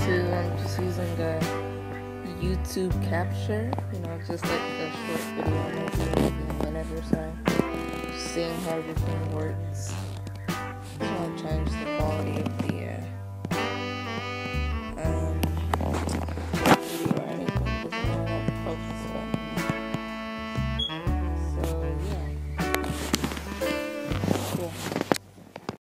I'm just using a YouTube capture, you know, just like a short video maybe, maybe whenever, so seeing how everything works.